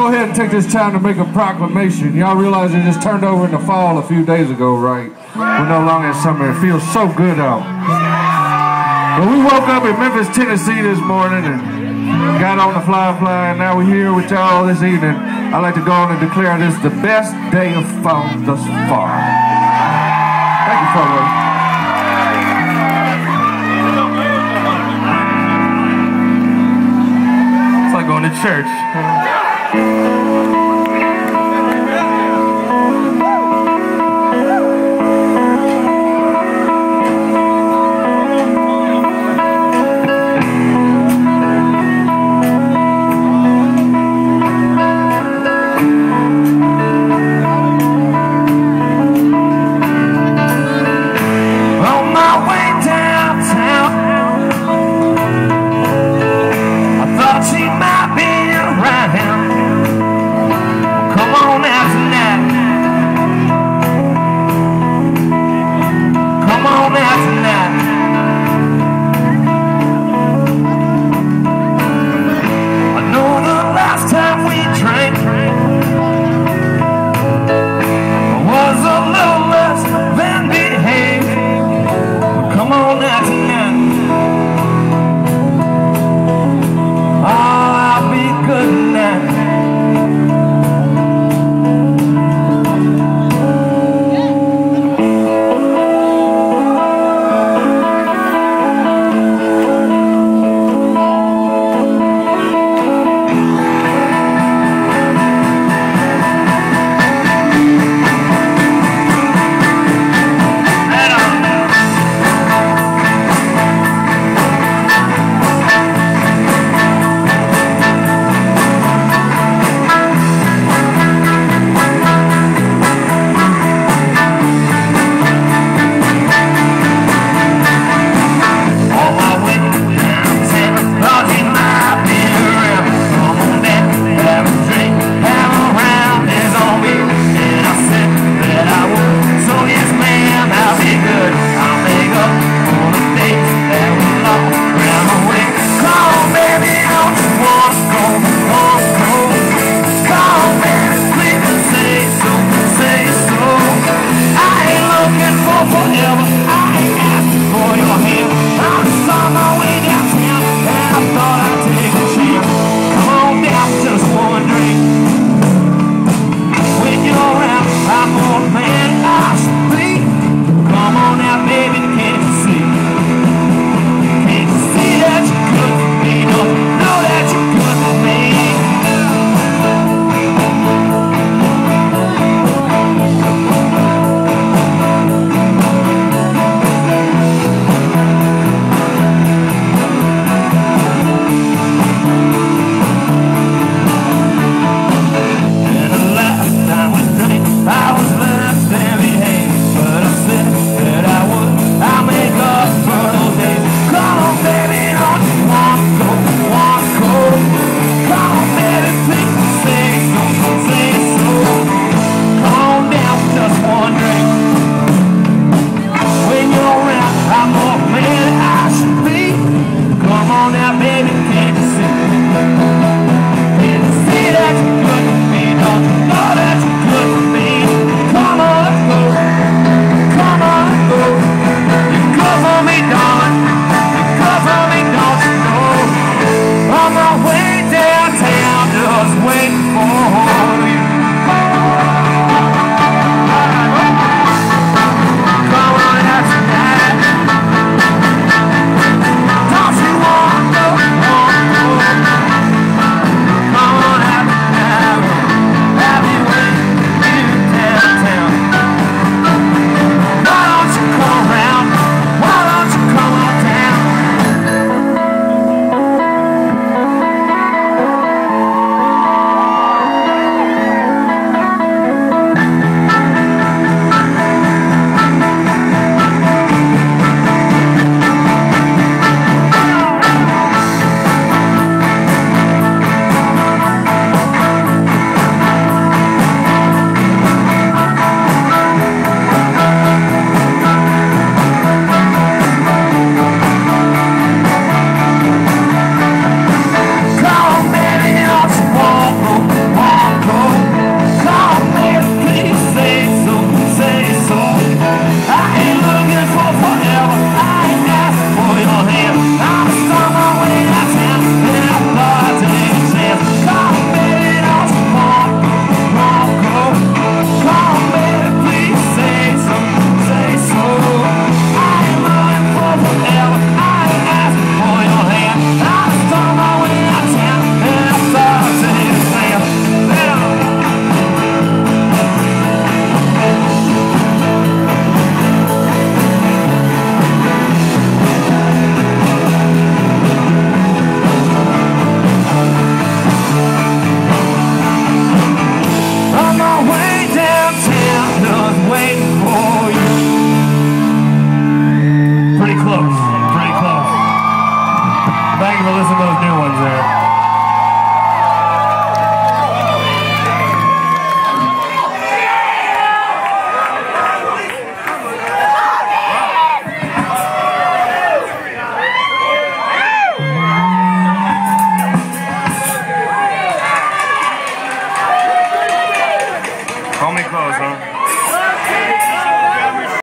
go ahead and take this time to make a proclamation. Y'all realize it just turned over in the fall a few days ago, right? We're no longer in summer. It feels so good out. But we woke up in Memphis, Tennessee this morning and got on the fly fly, and now we're here with y'all this evening. I'd like to go on and declare this the best day of fall thus far. Thank you, fellas. It's like going to church. ones there.